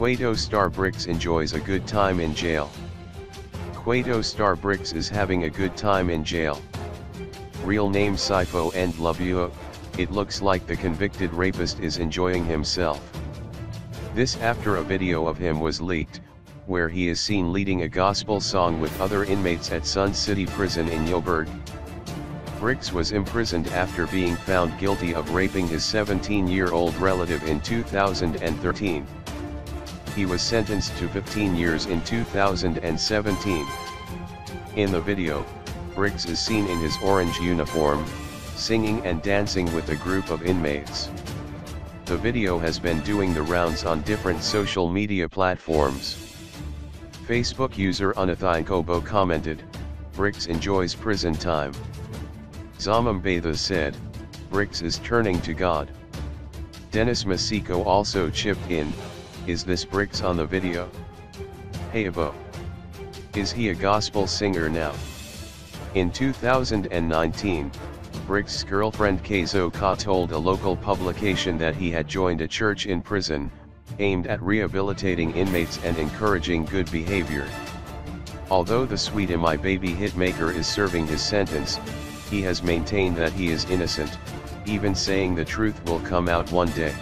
Kwaito star Brickz enjoys a good time in jail. Kwaito star Brickz is having a good time in jail. Real name Sipho Ndlovu, it looks like the convicted rapist is enjoying himself. This after a video of him was leaked, where he is seen leading a gospel song with other inmates at Sun City Prison in Joburg. Brickz was imprisoned after being found guilty of raping his 17-year-old relative in 2013. He was sentenced to 15 years in 2017. In the video, Brickz is seen in his orange uniform, singing and dancing with a group of inmates. The video has been doing the rounds on different social media platforms. Facebook user Unathinkobo commented, Brickz enjoys prison time. Zamam Betha said, Brickz is turning to God. Dennis Masiko also chipped in, is this Brickz on the video? Hey Abo. Is he a gospel singer now? In 2019, Brickz' girlfriend Keizo Ka told a local publication that he had joined a church in prison, aimed at rehabilitating inmates and encouraging good behavior. Although the Sweet My Baby hitmaker is serving his sentence, he has maintained that he is innocent, even saying the truth will come out one day.